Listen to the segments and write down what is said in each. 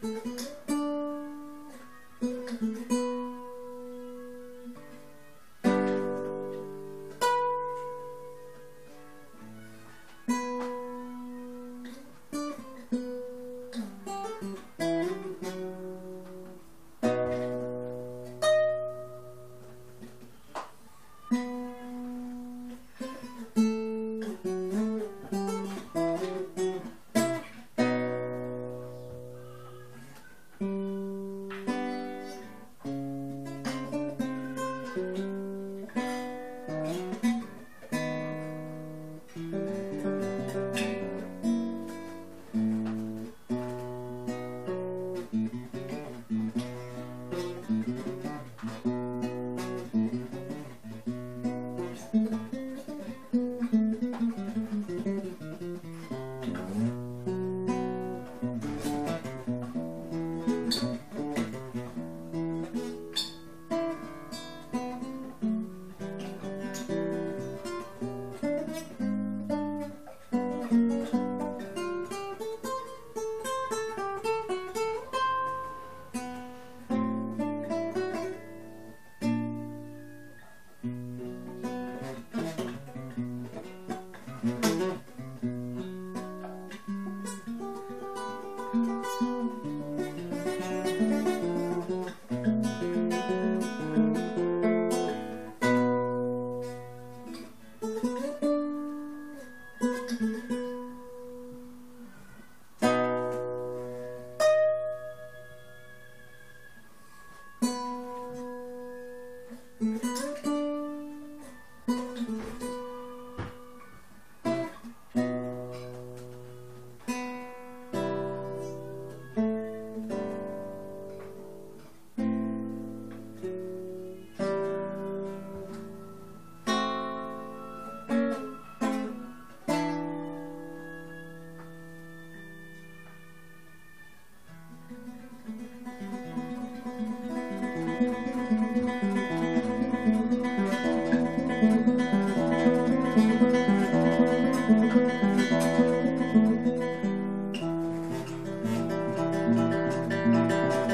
Mm-hmm. Mm-hmm.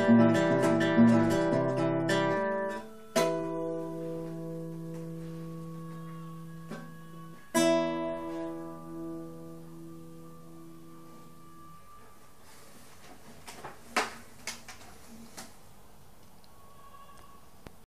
Música